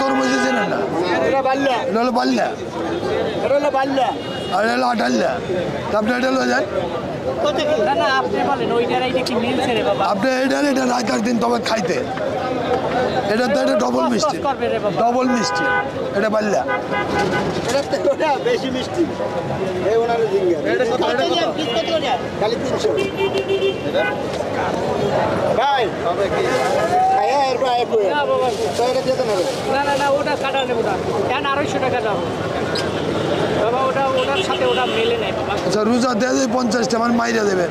তরমুজে চেনেন না এটা হলো বাল্যা এটা হলো বাল্যা আর এটা হলো আটাল্যা আপনি এটা হলো যান। না না আপনি বলেন ওইটার এইটা কি মিলছে রে বাবা? আপনি এটা এটা রাখার দিন তবে খাইতে। এটা তো এটা ডবল মিষ্টি। করবে রে বাবা। ডবল মিষ্টি। এটা ওটা বেশি মিষ্টি। খালি তিনশো। ভাই ভাই এরপর এরপর না এটা দিয়ে না না না ওটা কাটা নেব না কেন আড়াইশো টাকা দাও? বাবা ওটা ওটার সাথে ওটা মেলে নেই বাবা। আচ্ছা রোজা দিয়ে দেবে পঞ্চাশটা মাইরা দেবেন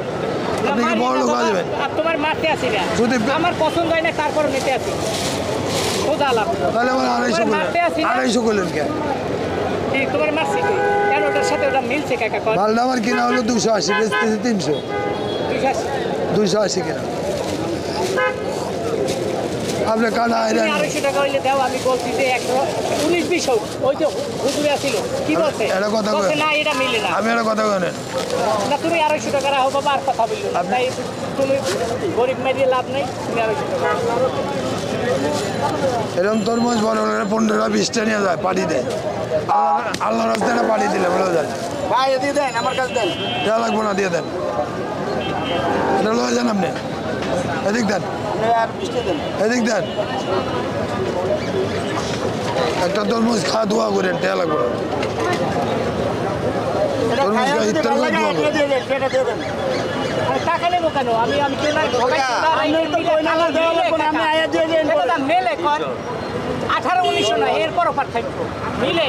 আপনি কি বড় লোক হয়ে আর তোমার মারতে আসি না। যদি- আমার পছন্দ হয় না তারপর নিতে আসি। সোজা লাভ তাহলে আমার আড়াইশো করলেন। আড়াইশো করলেন কে ঠিক, তোমার মারছি কি? সাথে ওটা মিলছে কাকা মালটা আমার কিনা হলো দুশো আশি বেচতেছি তিনশো। দুশো আশি কিনা। আপনি কাটা আইরেন আড়াইশো টাকা হইলে দাও আমি বলছি যে একশো উনিশ বিশ হোক ওই তো হুজুরে আসিল। কি বলছে? এটা কথা কই। বলছে, না এটা মিলে না। আমি একটা কথা বলেন না। তুমি আড়াইশো টাকা রাখো বাবা আর কথা বলল না। তাই তুমি গরিব মেরিয়ে লাভ নেই তুমি আড়াইশো টাকা এরকম তরমুজ বড় হলে পনেরোটা বিশটা নিয়ে যায় পাড়ি দেয়। আল্লাহ রাস্তাটা পাড়ি দিলে বলে যায়। ভাই দিয়ে দেন আমার কাছে দেন। দেওয়া লাগবো না দিয়ে দেন। এটা লয়ে যান আপনি। দেন এদিক দেন একটা তরমুজ খাওয়া দোয়া করেন দেওয়া লাগবো তরমুজ খাইয়া খাই, যদি তরমুজ ভালো লাগে, খাব। আপনি দিয়ে দেন, সেটা দিয়ে দেন। আরে টাকা নেব কেন আমি আমি কেউ না আপনি তো কই না, আমার দেওয়া লাগবে না, আমি আয়া দিয়ে দেন। মেলে কর আঠারো উনিশশো না এরপর অফার থাকব মিলে